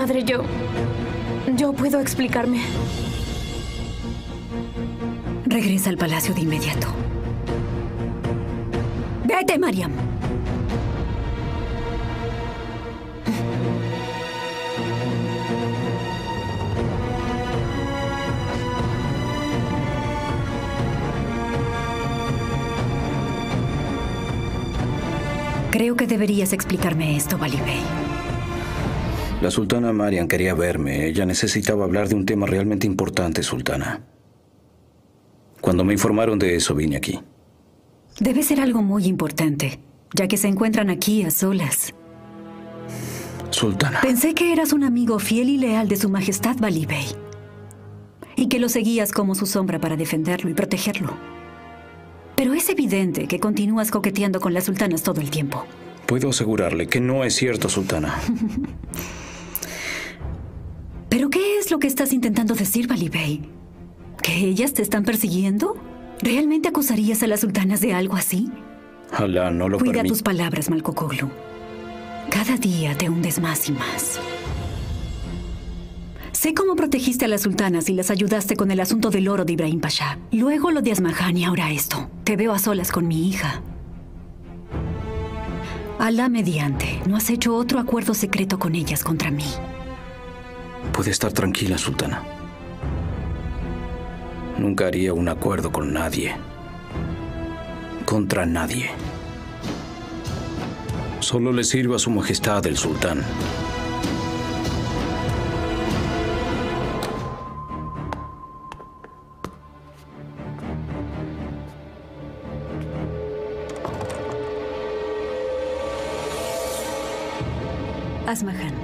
Madre, yo... Yo puedo explicarme. Regresa al palacio de inmediato. Vete, Mariam. Creo que deberías explicarme esto, Bali Bey. La sultana Marian quería verme. Ella necesitaba hablar de un tema realmente importante, sultana. Cuando me informaron de eso, vine aquí. Debe ser algo muy importante, ya que se encuentran aquí a solas. Sultana. Pensé que eras un amigo fiel y leal de su majestad Bali Bey. Y que lo seguías como su sombra para defenderlo y protegerlo. Pero es evidente que continúas coqueteando con las sultanas todo el tiempo. Puedo asegurarle que no es cierto, sultana. ¿Pero qué es lo que estás intentando decir, Bali Bey? ¿Que ellas te están persiguiendo? ¿Realmente acusarías a las sultanas de algo así? Alá no lo Cuida tus palabras, Malkokoglu. Cada día te hundes más y más. Sé cómo protegiste a las sultanas y las ayudaste con el asunto del oro de Ibrahim Pasha. Luego lo de Asmahan y ahora esto. Te veo a solas con mi hija. Alá mediante, no has hecho otro acuerdo secreto con ellas contra mí. Puede estar tranquila, sultana. Nunca haría un acuerdo con nadie. Contra nadie. Solo le sirvo a su majestad el sultán. Asmahan,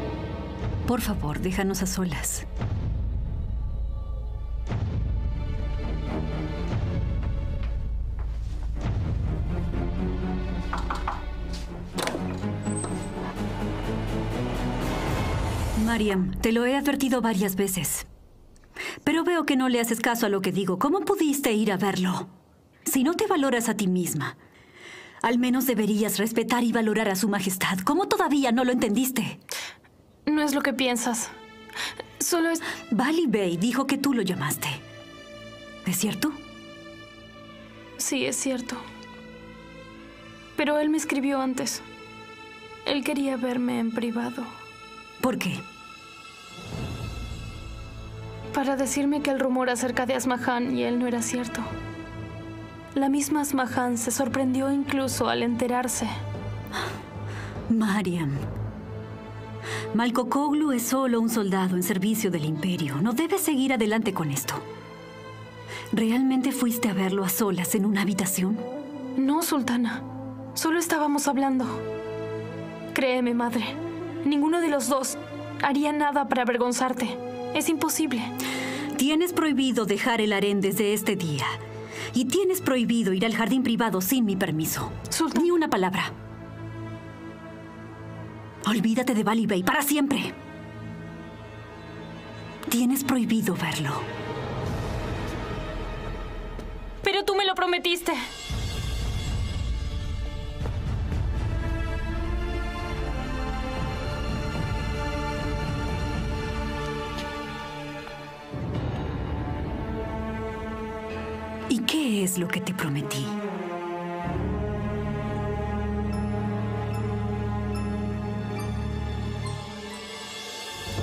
por favor, déjanos a solas. Mariam, te lo he advertido varias veces. Pero veo que no le haces caso a lo que digo. ¿Cómo pudiste ir a verlo? Si no te valoras a ti misma, al menos deberías respetar y valorar a su majestad. ¿Cómo todavía no lo entendiste? No es lo que piensas. Solo es... Bali dijo que tú lo llamaste. ¿Es cierto? Sí, es cierto. Pero él me escribió antes. Él quería verme en privado. ¿Por qué? Para decirme que el rumor acerca de Asmahan y él no era cierto. La misma Asmahan se sorprendió incluso al enterarse. Mariam. Malkokoglu es solo un soldado en servicio del imperio. No debes seguir adelante con esto. ¿Realmente fuiste a verlo a solas en una habitación? No, sultana. Solo estábamos hablando. Créeme, madre. Ninguno de los dos haría nada para avergonzarte. Es imposible. Tienes prohibido dejar el harén desde este día. Y tienes prohibido ir al jardín privado sin mi permiso. Ni una palabra. Olvídate de Bali Bey para siempre. Tienes prohibido verlo. Pero tú me lo prometiste. ¿Y qué es lo que te prometí?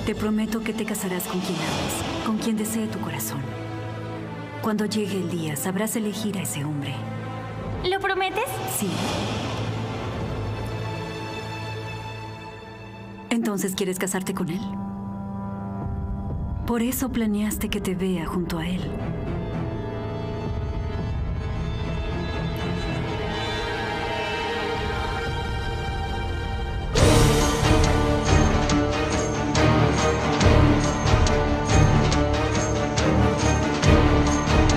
Te prometo que te casarás con quien ames, con quien desee tu corazón. Cuando llegue el día, sabrás elegir a ese hombre. ¿Lo prometes? Sí. Entonces, ¿quieres casarte con él? Por eso planeaste que te vea junto a él.